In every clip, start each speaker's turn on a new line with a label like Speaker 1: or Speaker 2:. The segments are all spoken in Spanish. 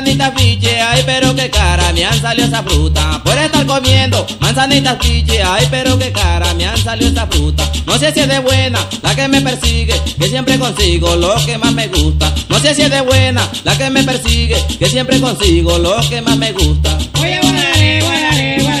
Speaker 1: manzanitas piche, ay pero qué cara me han salido esa fruta. Puede estar comiendo manzanitas piche, ay pero qué cara me han salido esa fruta. No sé si es de buena la que me persigue, que siempre consigo lo que más me gusta. No sé si es de buena la que me persigue, que siempre consigo lo que más me gusta.
Speaker 2: Oye, guardaré, guardaré, guardaré.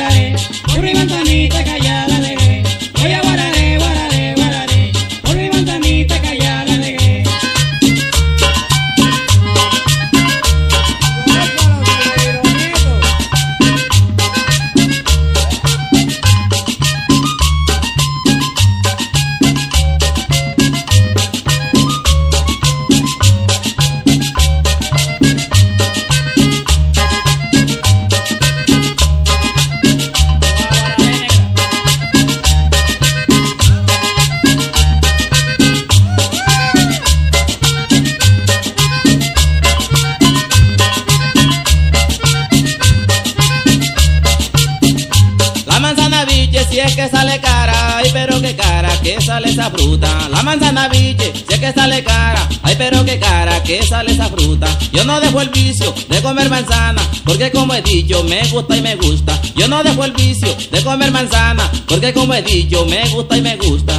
Speaker 1: Que sale cara, ay pero qué cara que sale esa fruta. La manzana biche es que sale cara, ay pero qué cara que sale esa fruta. Yo no dejo el vicio de comer manzana, porque como he dicho me gusta y me gusta. Yo no dejo el vicio de comer manzana, porque como he dicho me gusta y me gusta.